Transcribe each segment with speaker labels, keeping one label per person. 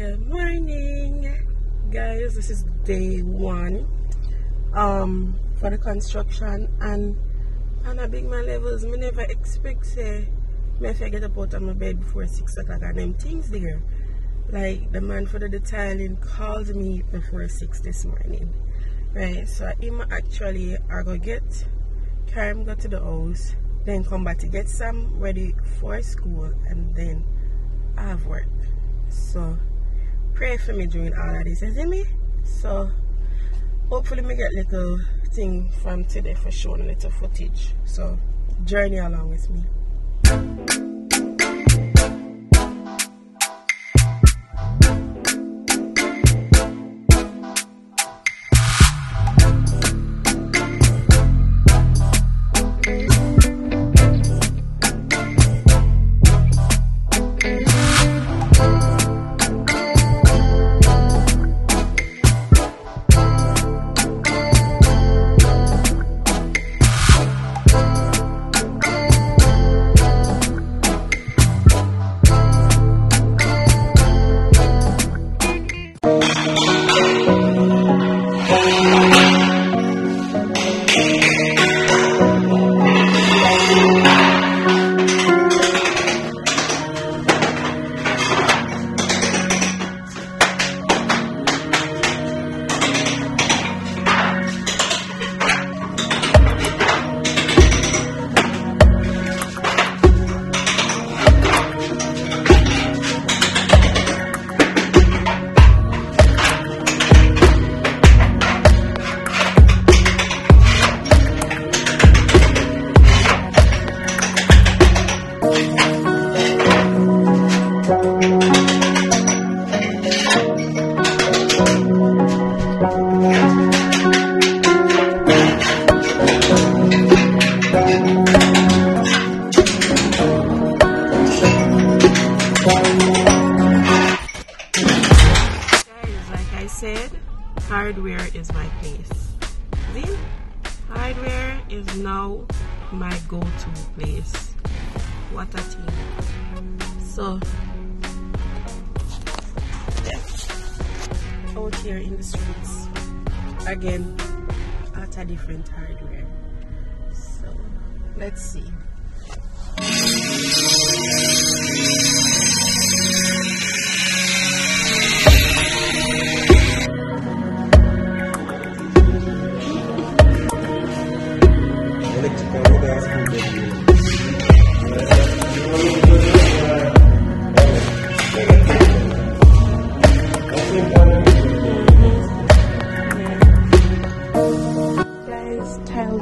Speaker 1: Good morning, guys. This is day one um, for the construction, and on a big man levels, me never expect say me if I get up out of my bed before six o'clock and them things there. Like the man for the detailing called me before six this morning, right? So him actually I go get Karim go to the house, then come back to get some ready for school, and then I have work. So pray for me during all of this, isn't me? So hopefully me get little thing from today for showing a little footage. So journey along with me. Guys, like I said, hardware is my place. See? Hardware is now my go-to place. What a team. So, yeah. out here in the streets, again, at a different hardware. So, let's see.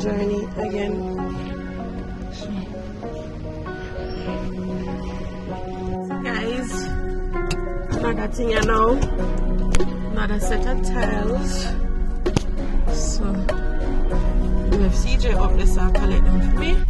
Speaker 1: Journey again. Guys, another thing you know, another set of tiles. So, we have CJ up so I'll collect them for me.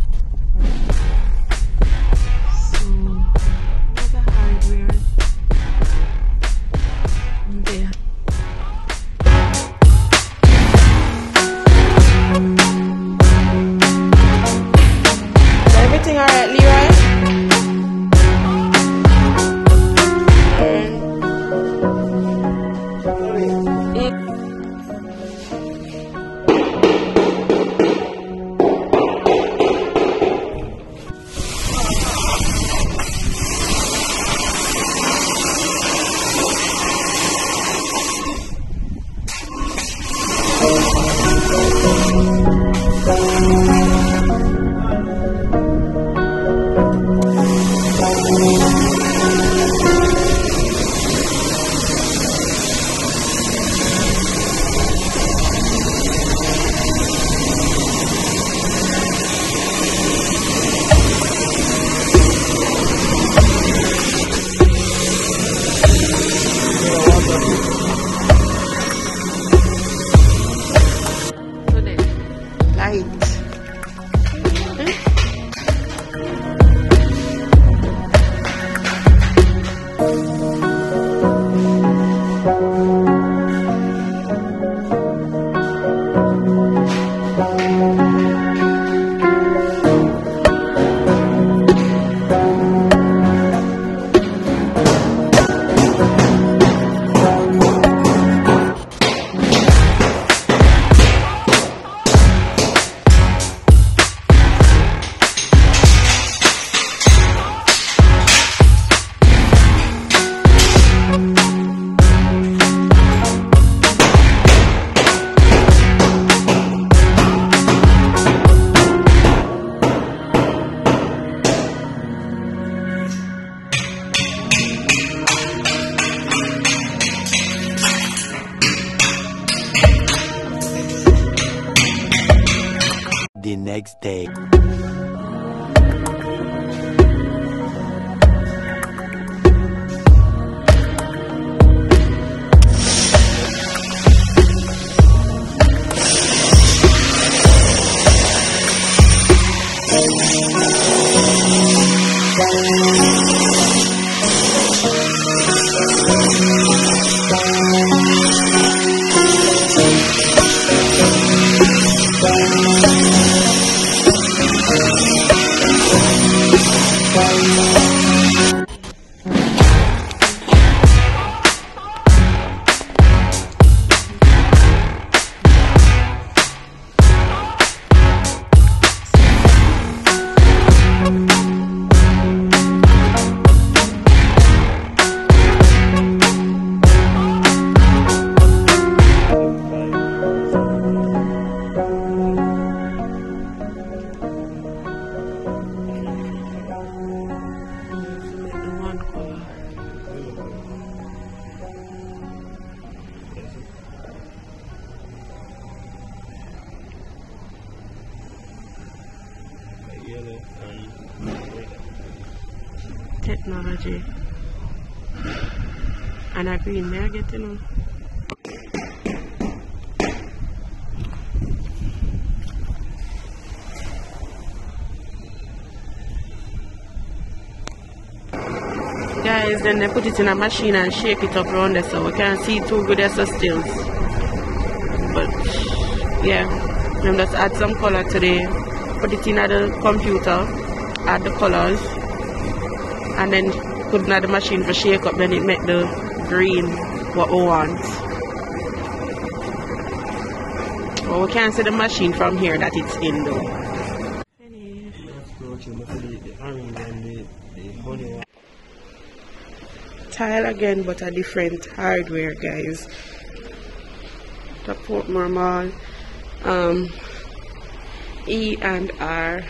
Speaker 2: Next
Speaker 3: And
Speaker 1: a green I get to know? Guys, then they put it in a machine and shake it up around there so we can't see too good as the stills. But yeah, them just add some color today. Put it in at the computer, add the colors, and then put it in the machine for shake up, then it make the green what we want. But we can't see the machine from here that it's in though. Tile again but a different hardware guys the Portmore Mall um, E and R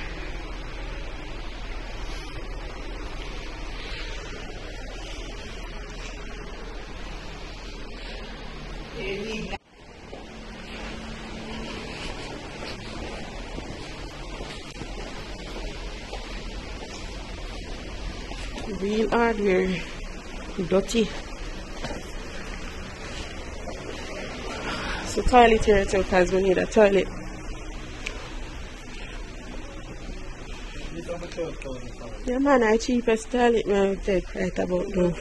Speaker 1: real here, Dirty. So toilet here too because we need a toilet. Yeah man, I cheapest toilet man take right about now.